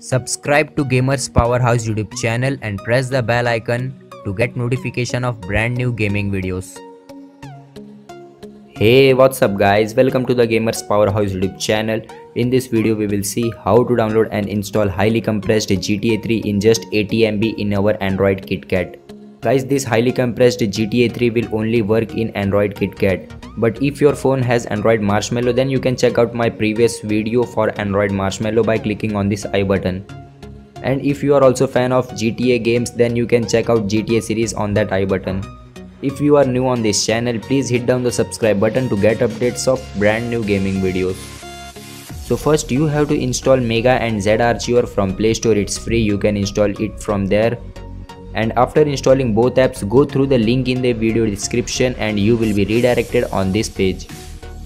Subscribe to Gamers Powerhouse YouTube channel and press the bell icon to get notification of brand new gaming videos. Hey what's up guys welcome to the Gamers Powerhouse YouTube channel. In this video we will see how to download and install highly compressed GTA 3 in just 80 MB in our Android KitKat. Guys this highly compressed GTA 3 will only work in Android KitKat but if your phone has Android Marshmallow then you can check out my previous video for Android Marshmallow by clicking on this i button. And if you are also fan of GTA games then you can check out GTA series on that i button. If you are new on this channel please hit down the subscribe button to get updates of brand new gaming videos. So first you have to install Mega and Z Archiver from Play Store it's free you can install it from there and after installing both apps go through the link in the video description and you will be redirected on this page.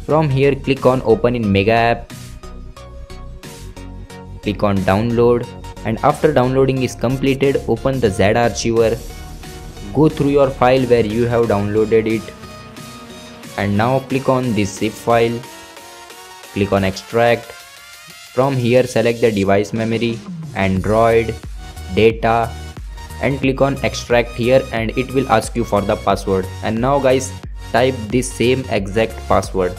From here click on open in Mega app, click on download. And after downloading is completed open the Z Archiver, go through your file where you have downloaded it. And now click on this zip file, click on extract, from here select the device memory, Android, data and click on extract here and it will ask you for the password. And now guys type this same exact password.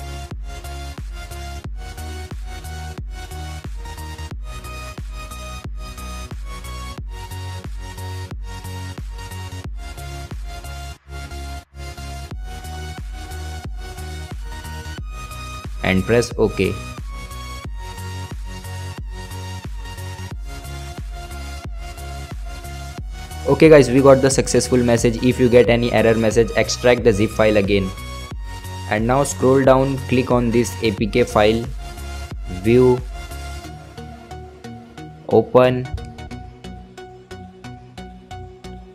And press ok okay guys we got the successful message. If you get any error message extract the zip file again. And now scroll down click on this apk file. View. Open.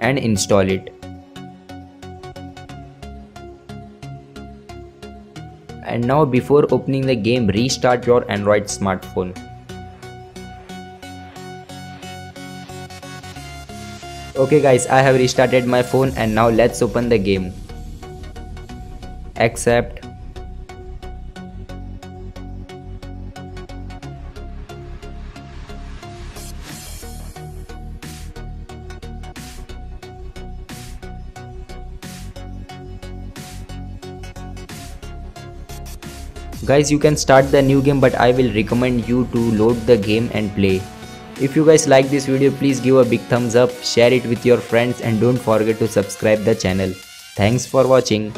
And install it. And now before opening the game restart your android smartphone Okay guys, I have restarted my phone and now let's open the game. Accept. Guys you can start the new game but I will recommend you to load the game and play. If you guys like this video please give a big thumbs up, share it with your friends and don't forget to subscribe the channel. Thanks for watching.